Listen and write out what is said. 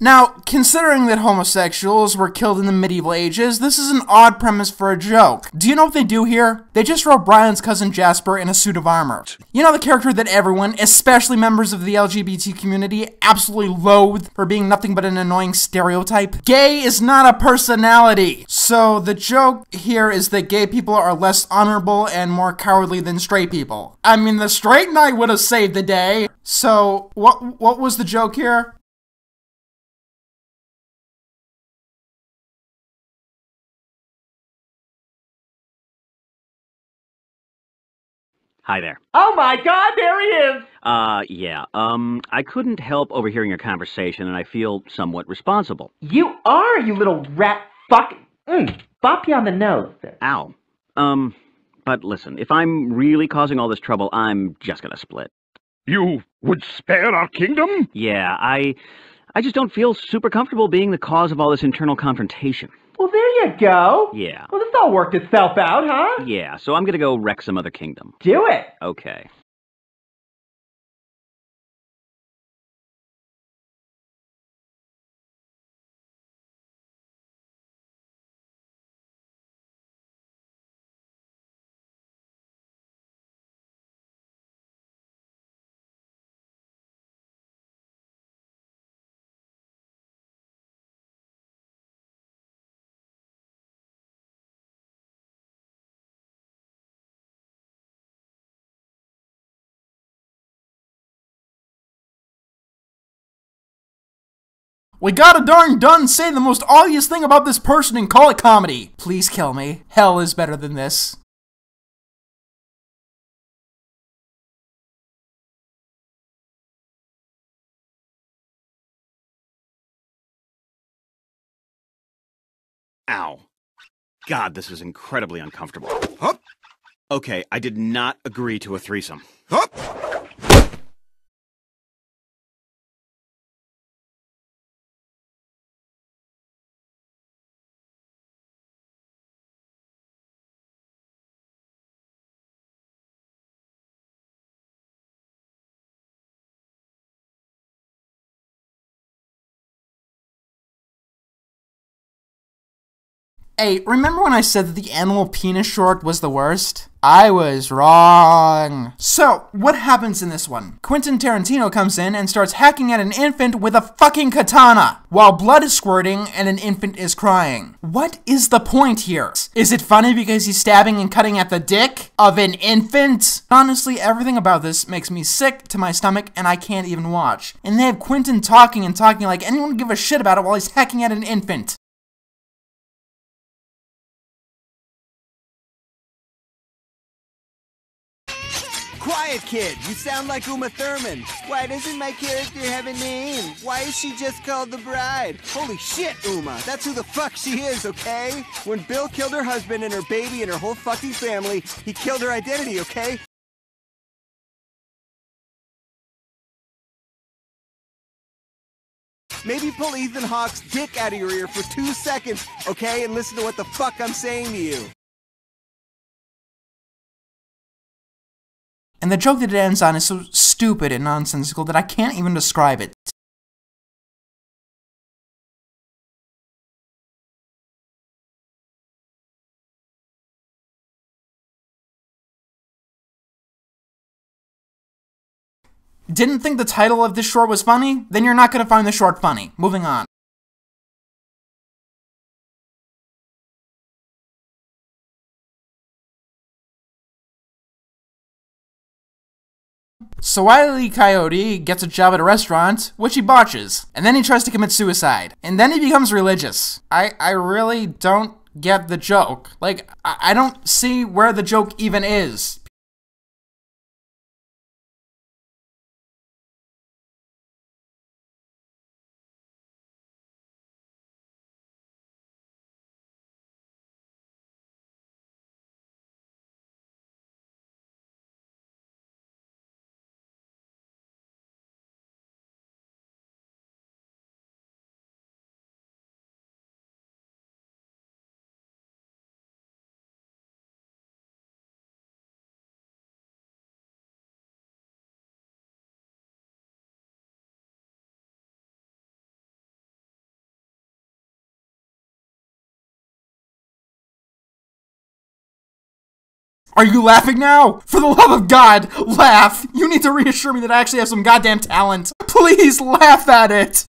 Now, considering that homosexuals were killed in the medieval ages, this is an odd premise for a joke. Do you know what they do here? They just wrote Brian's cousin Jasper in a suit of armor. You know the character that everyone, especially members of the LGBT community, absolutely loathe for being nothing but an annoying stereotype? Gay is not a personality. So the joke here is that gay people are less honorable and more cowardly than straight people. I mean, the straight knight would have saved the day. So what what was the joke here? Hi there. Oh my god, there he is! Uh, yeah. Um, I couldn't help overhearing your conversation, and I feel somewhat responsible. You are, you little rat fuck. Mm, bop you on the nose. Ow. Um, but listen, if I'm really causing all this trouble, I'm just gonna split. You would spare our kingdom? Yeah, I, I just don't feel super comfortable being the cause of all this internal confrontation. Well, there you go. Yeah. Well, this all worked itself out, huh? Yeah, so I'm gonna go wreck some other kingdom. Do it. Okay. We gotta darn done say the most obvious thing about this person and call it comedy. Please kill me. Hell is better than this. Ow. God, this is incredibly uncomfortable. Hup. Okay, I did not agree to a threesome. Hup. Hey, remember when I said that the animal penis short was the worst? I was wrong. So, what happens in this one? Quentin Tarantino comes in and starts hacking at an infant with a fucking katana, while blood is squirting and an infant is crying. What is the point here? Is it funny because he's stabbing and cutting at the dick of an infant? Honestly, everything about this makes me sick to my stomach and I can't even watch. And they have Quentin talking and talking like anyone give a shit about it while he's hacking at an infant. Quiet, kid. You sound like Uma Thurman. Why doesn't my character have a name? Why is she just called the bride? Holy shit, Uma. That's who the fuck she is, okay? When Bill killed her husband and her baby and her whole fucking family, he killed her identity, okay? Maybe pull Ethan Hawke's dick out of your ear for two seconds, okay? And listen to what the fuck I'm saying to you. And the joke that it ends on is so stupid and nonsensical that I can't even describe it. Didn't think the title of this short was funny? Then you're not gonna find the short funny. Moving on. So Wile E. Coyote gets a job at a restaurant, which he botches, and then he tries to commit suicide, and then he becomes religious. I, I really don't get the joke. Like, I, I don't see where the joke even is. Are you laughing now? For the love of God, laugh! You need to reassure me that I actually have some goddamn talent. Please laugh at it!